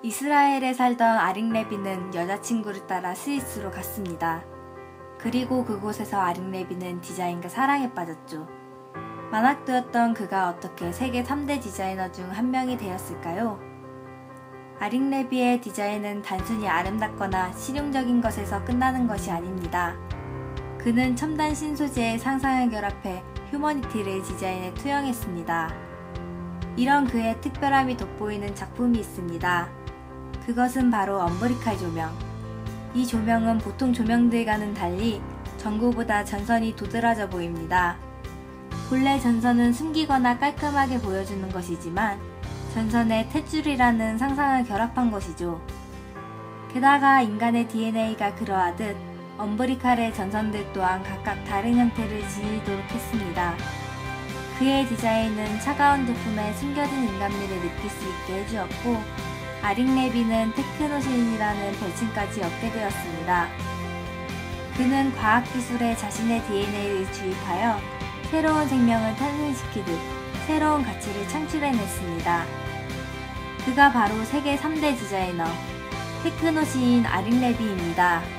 이스라엘에 살던 아릭 레비는 여자친구를 따라 스위스로 갔습니다. 그리고 그곳에서 아릭 레비는 디자인과 사랑에 빠졌죠. 만학도였던 그가 어떻게 세계 3대 디자이너 중 한 명이 되었을까요? 아릭 레비의 디자인은 단순히 아름답거나 실용적인 것에서 끝나는 것이 아닙니다. 그는 첨단 신소재의 상상을 결합해 휴머니티를 디자인에 투영했습니다. 이런 그의 특별함이 돋보이는 작품이 있습니다. 그것은 바로 엄브리칼 조명. 이 조명은 보통 조명들과는 달리 전구보다 전선이 도드라져 보입니다. 본래 전선은 숨기거나 깔끔하게 보여주는 것이지만 전선에 탯줄이라는 상상을 결합한 것이죠. 게다가 인간의 DNA가 그러하듯 엄브리칼의 전선들 또한 각각 다른 형태를 지니도록 했습니다. 그의 디자인은 차가운 제품에 숨겨진 인간미를 느낄 수 있게 해주었고 아릭 레비는 테크노 시인이라는 별칭까지 얻게 되었습니다. 그는 과학기술에 자신의 DNA를 주입하여 새로운 생명을 탄생시키듯 새로운 가치를 창출해냈습니다. 그가 바로 세계 3대 디자이너 테크노 시인 아릭 레비입니다.